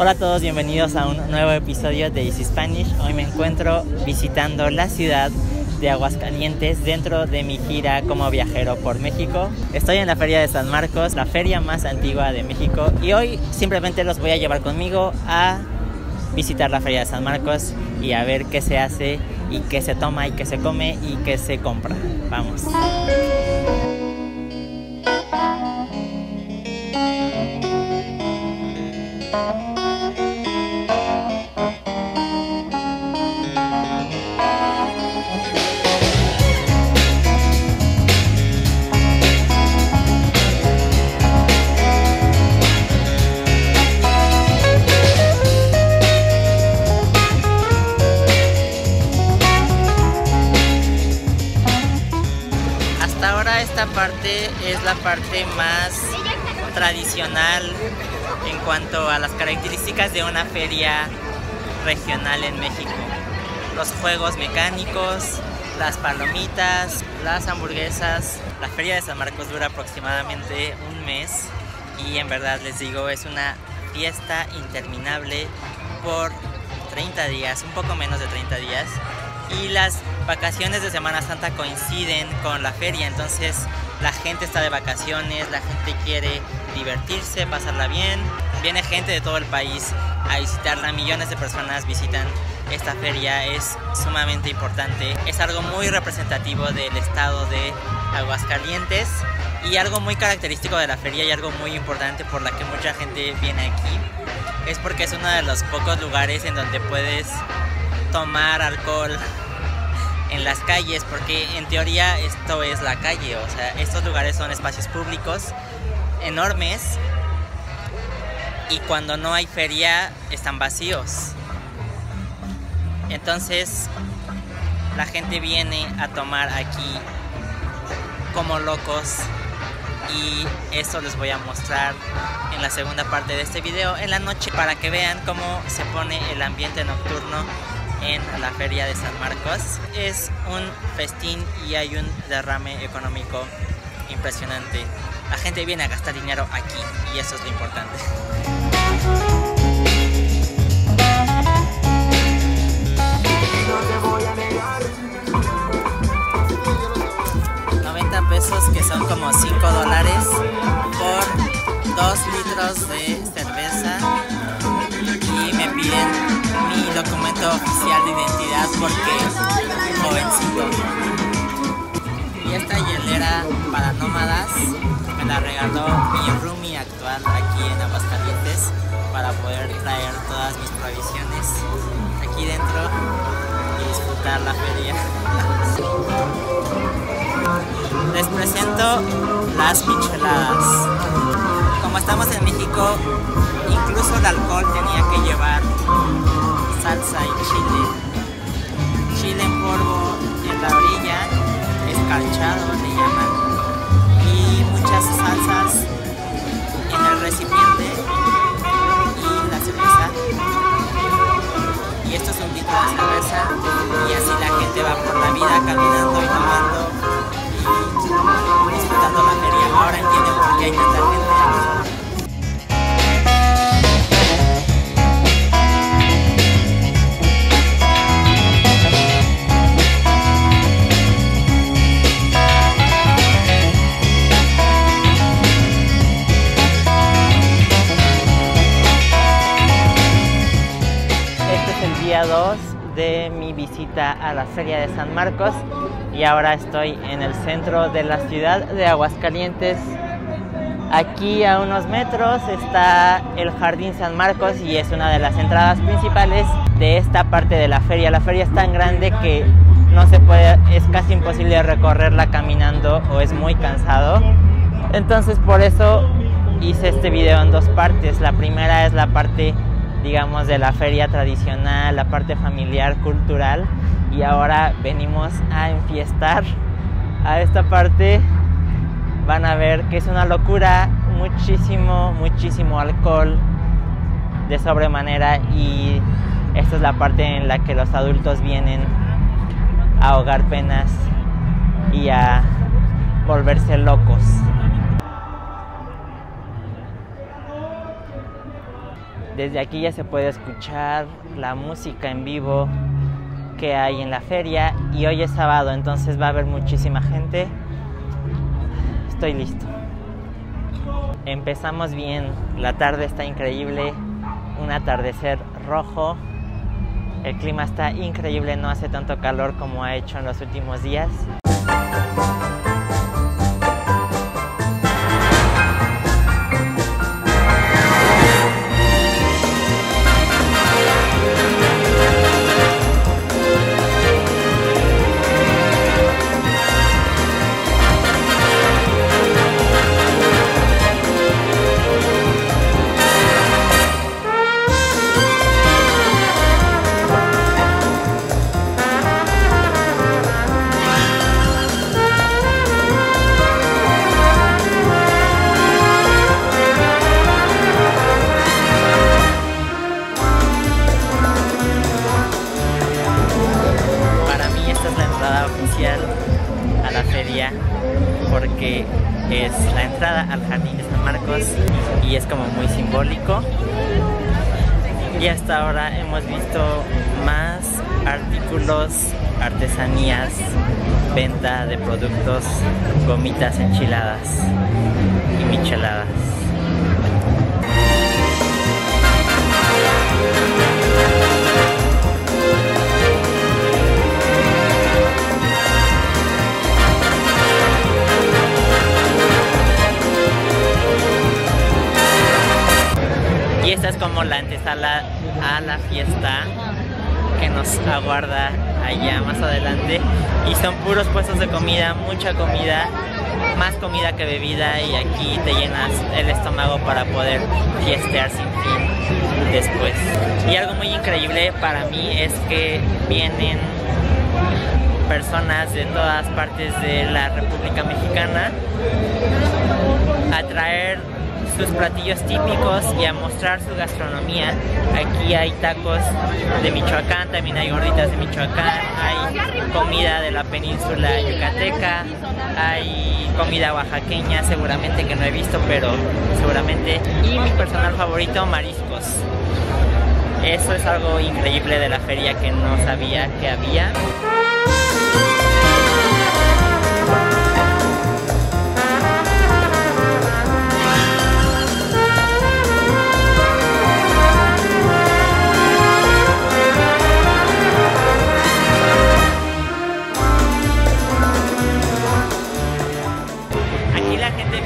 Hola a todos, bienvenidos a un nuevo episodio de Easy Spanish. Hoy me encuentro visitando la ciudad de Aguascalientes dentro de mi gira como viajero por México. Estoy en la Feria de San Marcos, la feria más antigua de México, y hoy simplemente los voy a llevar conmigo a visitar la Feria de San Marcos y a ver qué se hace y qué se toma y qué se come y qué se compra. Vamos. Esta parte es la parte más tradicional en cuanto a las características de una feria regional en México. Los juegos mecánicos, las palomitas, las hamburguesas. La feria de San Marcos dura aproximadamente un mes y en verdad les digo es una fiesta interminable por 30 días, un poco menos de 30 días. Y las vacaciones de Semana Santa coinciden con la feria, entonces la gente está de vacaciones, la gente quiere divertirse, pasarla bien. Viene gente de todo el país a visitarla, millones de personas visitan esta feria, es sumamente importante. Es algo muy representativo del estado de Aguascalientes y algo muy característico de la feria y algo muy importante por la que mucha gente viene aquí. Es porque es uno de los pocos lugares en donde puedes tomar alcohol en las calles, porque en teoría esto es la calle, o sea, estos lugares son espacios públicos enormes y cuando no hay feria están vacíos. Entonces la gente viene a tomar aquí como locos y eso les voy a mostrar en la segunda parte de este video en la noche para que vean cómo se pone el ambiente nocturno en la feria de San Marcos. Es un festín y hay un derrame económico impresionante. La gente viene a gastar dinero aquí y eso es lo importante. $90 pesos que son como 5 dólares por 2 litros de cerveza y me piden documento oficial de identidad porque jovencito. Y esta hielera para nómadas me la regaló mi roomie actual aquí en Aguascalientes para poder traer todas mis provisiones aquí dentro y disfrutar la feria. Les presento las micheladas. Como estamos en México, incluso el alcohol tenía que llevar salsa y chile. Chile en polvo en la orilla, escarchado le llaman, y muchas salsas en el recipiente y la cerveza. Y esto es un litro de cerveza y así la gente va por la vida caminando y tomando y disfrutando la feria. Ahora entienden por qué hay tanta gente visita a la Feria de San Marcos y ahora estoy en el centro de la ciudad de Aguascalientes. Aquí a unos metros está el Jardín San Marcos y es una de las entradas principales de esta parte de la feria. La feria es tan grande que no se puede, es casi imposible recorrerla caminando o es muy cansado. Entonces por eso hice este video en dos partes. La primera es la parte digamos, de la feria tradicional, la parte familiar, cultural, y ahora venimos a enfiestar a esta parte. Van a ver que es una locura, muchísimo, muchísimo alcohol de sobremanera y esta es la parte en la que los adultos vienen a ahogar penas y a volverse locos. Desde aquí ya se puede escuchar la música en vivo que hay en la feria y hoy es sábado, entonces va a haber muchísima gente. Estoy listo. Empezamos bien, la tarde está increíble, un atardecer rojo, el clima está increíble, no hace tanto calor como ha hecho en los últimos días. Porque es la entrada al Jardín de San Marcos y es como muy simbólico. Y hasta ahora hemos visto más artículos, artesanías, venta de productos, gomitas enchiladas y micheladas. Esta es como la antesala a la fiesta que nos aguarda allá más adelante. Y son puros puestos de comida, mucha comida, más comida que bebida y aquí te llenas el estómago para poder fiestear sin fin después. Y algo muy increíble para mí es que vienen personas de todas partes de la República Mexicana a traer sus platillos típicos y a mostrar su gastronomía. Aquí hay tacos de Michoacán, también hay gorditas de Michoacán, hay comida de la península yucateca, hay comida oaxaqueña seguramente que no he visto, pero seguramente. Y mi personal favorito, mariscos. Eso es algo increíble de la feria que no sabía que había.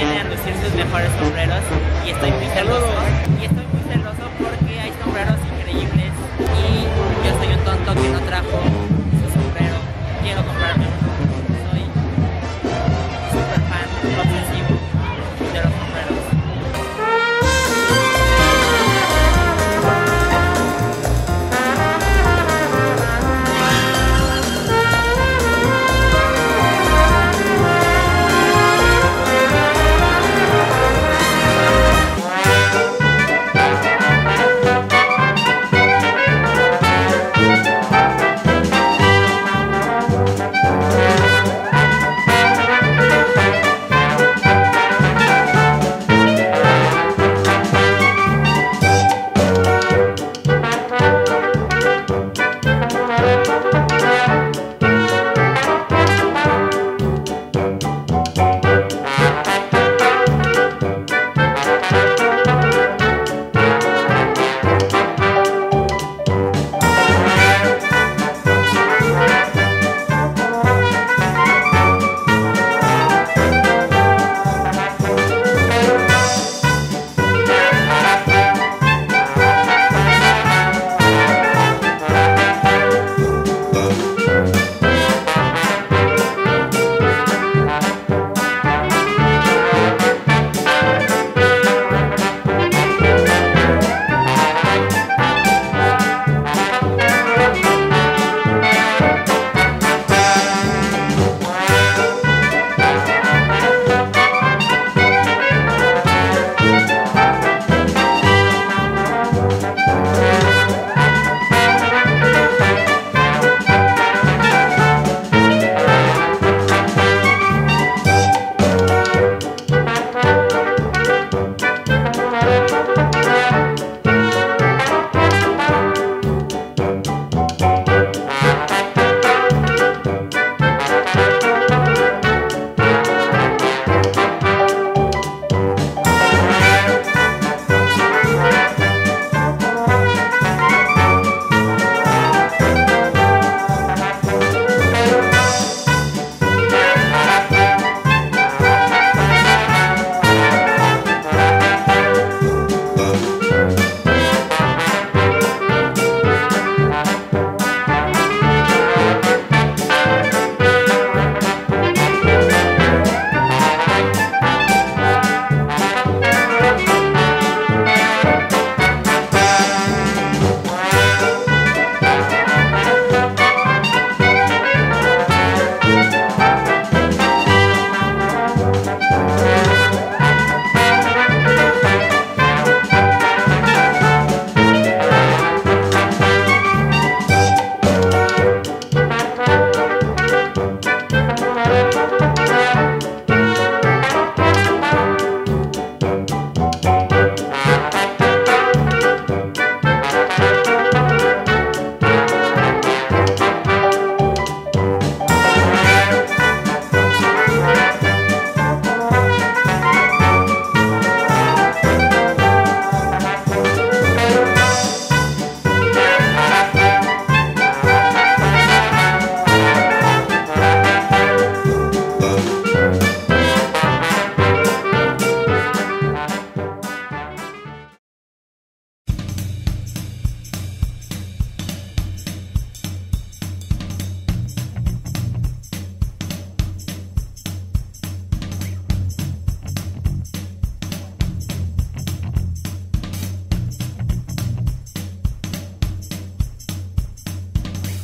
vienen a lucir sus mejores sombreros y estoy muy celoso. Y estoy muy celoso porque hay sombreros increíbles y yo soy un tonto que no trajo